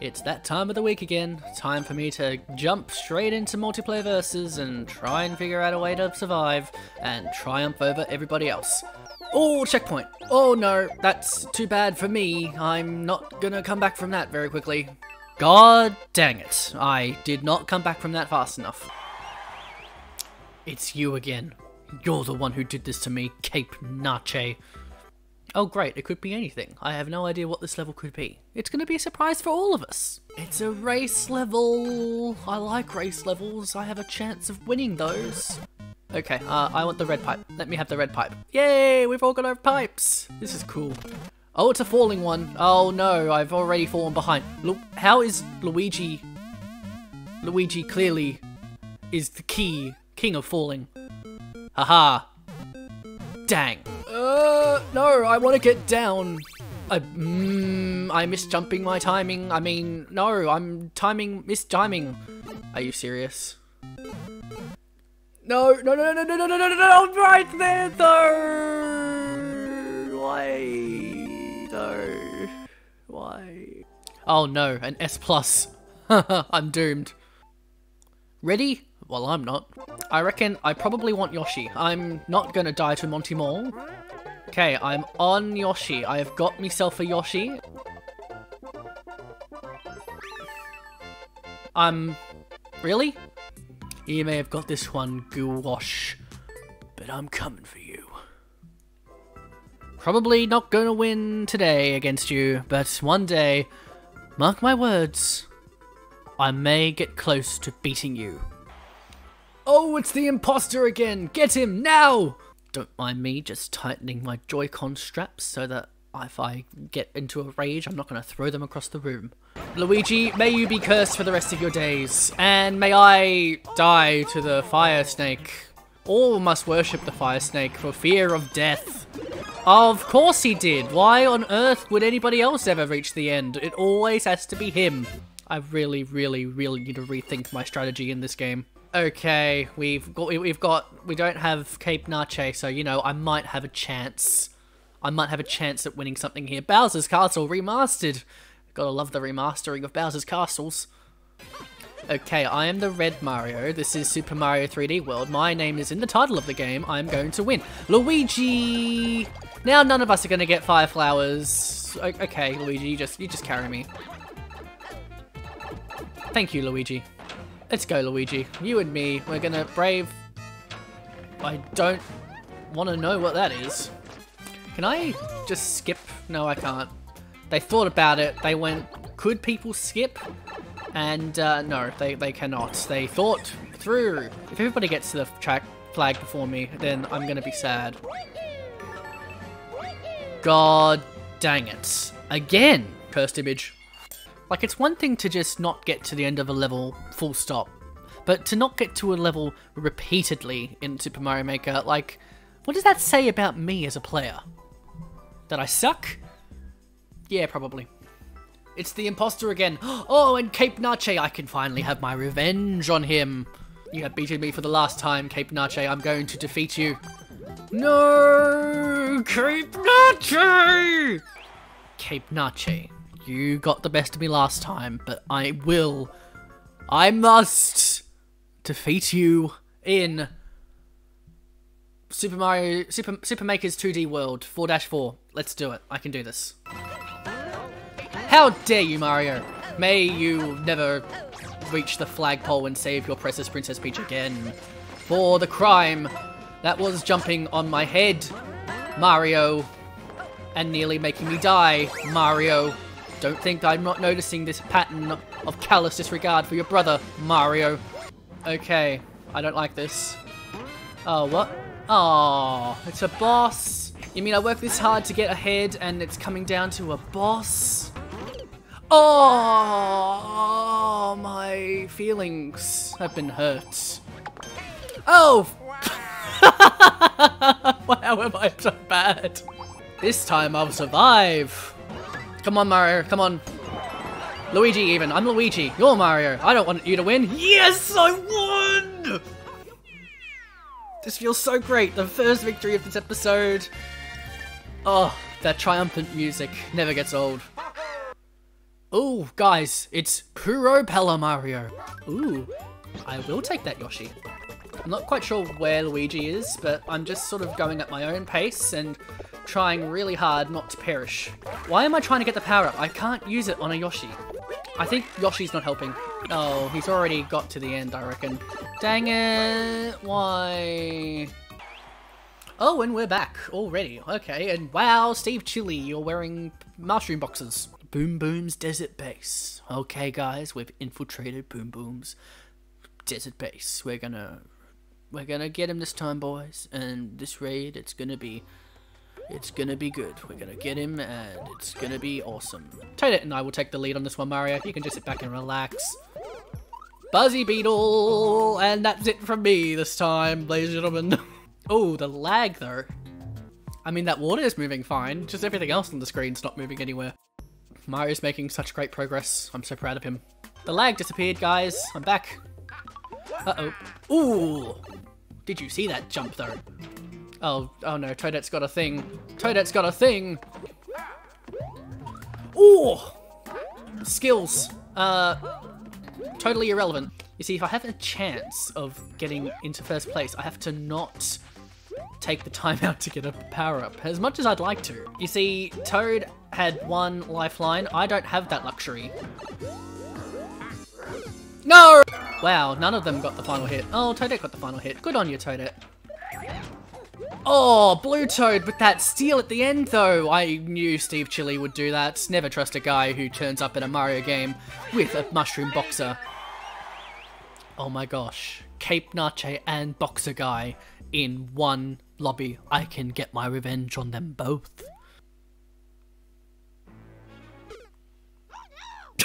It's that time of the week again. Time for me to jump straight into multiplayer versus and try and figure out a way to survive and triumph over everybody else. Oh, checkpoint. Oh no, that's too bad for me. I'm not gonna come back from that very quickly. God dang it. I did not come back from that fast enough. It's you again. You're the one who did this to me, Cape Nache. Oh great, it could be anything. I have no idea what this level could be. It's gonna be a surprise for all of us. It's a race level. I like race levels. I have a chance of winning those. Okay, uh, I want the red pipe. Let me have the red pipe. Yay, we've all got our pipes. This is cool. Oh, it's a falling one. Oh no, I've already fallen behind. Look, how is Luigi... Luigi clearly is the key, king of falling. Haha. Dang. Uh, no, I want to get down. I, mm, I missed jumping my timing. I mean, no, I'm timing, missed timing. Are you serious? No, no, no, no, no, no, no, no, no, no, right there, though. Why, though? Why? Oh no, an S plus. I'm doomed. Ready? Well, I'm not. I reckon I probably want Yoshi. I'm not gonna die to Monty Mole. Okay, I'm on Yoshi. I have got myself a Yoshi. I'm... Really? You may have got this one, Gouache, but I'm coming for you. Probably not gonna win today against you, but one day, mark my words, I may get close to beating you. Oh, it's the imposter again! Get him now! Don't mind me just tightening my Joy-Con straps so that if I get into a rage, I'm not going to throw them across the room. Luigi, may you be cursed for the rest of your days, and may I die to the fire snake. All must worship the fire snake for fear of death. Of course he did. Why on earth would anybody else ever reach the end? It always has to be him. I really, really, really need to rethink my strategy in this game. Okay, we've got, we've got, we don't have Cape Nache, so, you know, I might have a chance. I might have a chance at winning something here. Bowser's Castle Remastered. Gotta love the remastering of Bowser's Castles. Okay, I am the Red Mario. This is Super Mario 3D World. My name is in the title of the game. I'm going to win. Luigi! Now none of us are going to get fire flowers. Okay, Luigi, you just, you just carry me. Thank you, Luigi. Let's go, Luigi. You and me, we're gonna brave... I don't want to know what that is. Can I just skip? No, I can't. They thought about it. They went, could people skip? And uh, no, they, they cannot. They thought through. If everybody gets to the track flag before me, then I'm going to be sad. God dang it. Again, cursed image. Like, it's one thing to just not get to the end of a level full stop, but to not get to a level repeatedly in Super Mario Maker, like, what does that say about me as a player? That I suck? Yeah, probably. It's the imposter again. Oh, and Cape Nache, I can finally have my revenge on him. You have beaten me for the last time, Cape Nache. I'm going to defeat you. No! Cape Nache! Cape Nache. You got the best of me last time, but I will. I must defeat you in Super Mario Super Super Maker's 2D World 4-4. Let's do it. I can do this. How dare you, Mario? May you never reach the flagpole and save your precious Princess Peach again. For the crime that was jumping on my head, Mario, and nearly making me die, Mario. Don't think I'm not noticing this pattern of callous disregard for your brother, Mario. Okay, I don't like this. Oh, what? Oh, it's a boss. You mean I worked this hard to get ahead and it's coming down to a boss? Oh, my feelings have been hurt. Oh! How am I so bad? This time I'll survive. Come on, Mario. Come on. Luigi, even. I'm Luigi. You're Mario. I don't want you to win. Yes, I won! This feels so great. The first victory of this episode. Oh, that triumphant music never gets old. Ooh, guys, it's Propeller Mario. Ooh, I will take that Yoshi. I'm not quite sure where Luigi is, but I'm just sort of going at my own pace and trying really hard not to perish. Why am I trying to get the power up? I can't use it on a Yoshi. I think Yoshi's not helping. Oh, he's already got to the end, I reckon. Dang it, why? Oh, and we're back already. Okay, and wow, Steve Chili, you're wearing mushroom boxes. Boom Boom's desert base. Okay, guys, we've infiltrated Boom Boom's desert base. We're gonna, we're gonna get him this time, boys. And this raid, it's gonna be, it's gonna be good. We're gonna get him, and it's gonna be awesome. Toadette and I will take the lead on this one, Mario. You can just sit back and relax. Buzzy Beetle, and that's it from me this time, ladies and gentlemen. oh, the lag though. I mean, that water is moving fine, just everything else on the screen's not moving anywhere. Mario's making such great progress. I'm so proud of him. The lag disappeared, guys. I'm back. Uh-oh. Ooh! Did you see that jump, though? Oh, oh no, Toadette's got a thing. Toadette's got a thing! Ooh! Skills. Uh, totally irrelevant. You see, if I have a chance of getting into first place, I have to not take the time out to get a power up, as much as I'd like to. You see, Toad had one lifeline. I don't have that luxury. No! Wow, none of them got the final hit. Oh, Toadette got the final hit. Good on you, Toadette. Oh, Blue Toad with that steal at the end though. I knew Steve Chili would do that. Never trust a guy who turns up in a Mario game with a mushroom boxer. Oh my gosh. Cape Nache and Boxer Guy in one lobby. I can get my revenge on them both.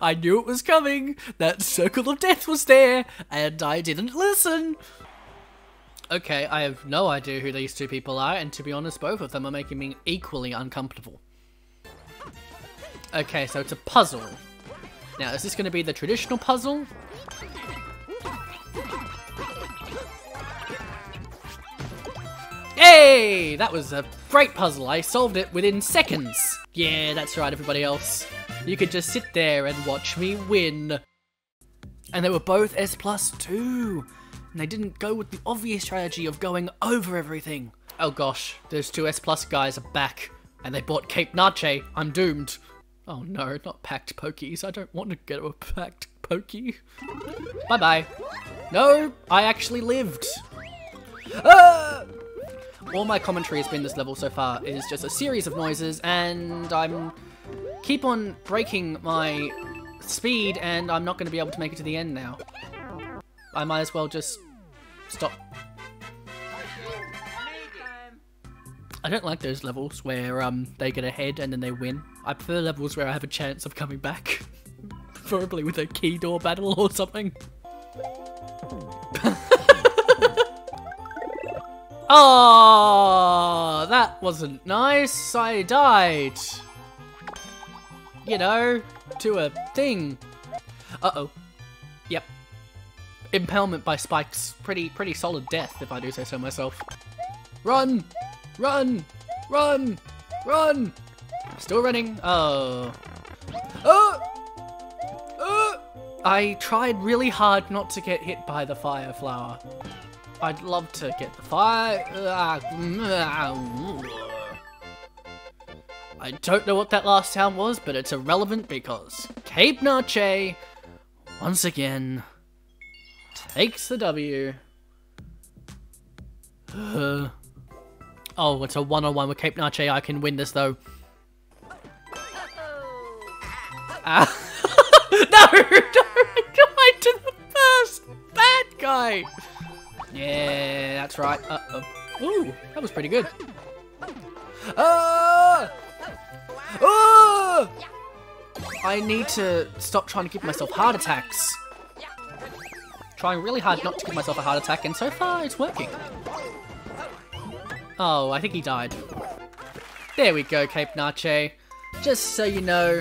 I knew it was coming. That circle of death was there, and I didn't listen. Okay, I have no idea who these two people are, and to be honest, both of them are making me equally uncomfortable. Okay, so it's a puzzle. Now, is this going to be the traditional puzzle? Hey! That was a great puzzle. I solved it within seconds. Yeah, that's right, everybody else. You could just sit there and watch me win. And they were both S plus 2. And they didn't go with the obvious strategy of going over everything. Oh gosh, those two S plus guys are back. And they bought Cape Nache. I'm doomed. Oh no, not packed pokies. I don't want to get a packed pokey. Bye bye. No, I actually lived. Ah! All my commentary has been this level so far is just a series of noises and I'm keep on breaking my speed and I'm not going to be able to make it to the end now. I might as well just stop. I don't like those levels where um they get ahead and then they win. I prefer levels where I have a chance of coming back. Preferably with a key door battle or something. oh, that wasn't nice. I died you know, to a thing. Uh-oh. Impalement by spikes. Pretty, pretty solid death, if I do say so myself. Run! Run! Run! Run! Still running. Oh. Oh! Oh! I tried really hard not to get hit by the fire flower. I'd love to get the fire. I don't know what that last sound was, but it's irrelevant because Cape Nache, once again, takes the W. Uh, oh, it's a one-on-one with Cape Nache. I can win this, though. Ah. no, I to the first bad guy. Yeah, that's right. Uh-oh. Ooh, that was pretty good. Ah! Oh! I need to stop trying to give myself heart attacks. Trying really hard not to give myself a heart attack, and so far it's working. Oh, I think he died. There we go, Cape Nache. Just so you know,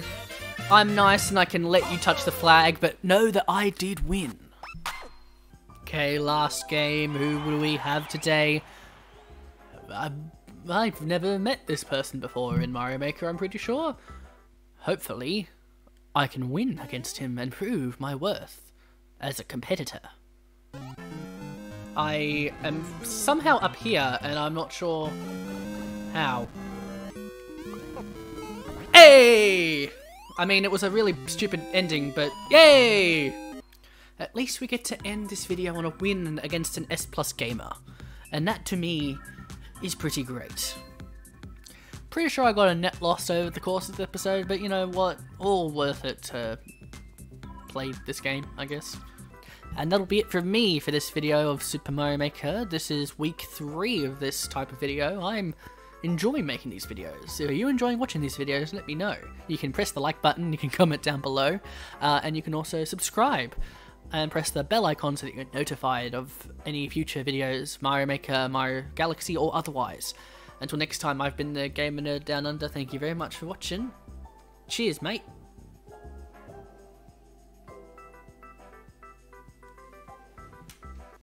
I'm nice and I can let you touch the flag, but know that I did win. Okay, last game. Who do we have today? Uh, I've never met this person before in Mario Maker, I'm pretty sure. Hopefully, I can win against him and prove my worth as a competitor. I am somehow up here, and I'm not sure how. Hey! I mean, it was a really stupid ending, but yay! At least we get to end this video on a win against an S plus gamer. And that to me is pretty great. Pretty sure I got a net loss over the course of the episode, but you know what? All worth it to play this game, I guess. And that'll be it from me for this video of Super Mario Maker. This is week 3 of this type of video. I'm enjoying making these videos. So are you enjoying watching these videos? Let me know. You can press the like button, you can comment down below, uh, and you can also subscribe and press the bell icon so that you get notified of any future videos, Mario Maker, Mario Galaxy, or otherwise. Until next time, I've been the Gamer Nerd Down Under. Thank you very much for watching. Cheers, mate.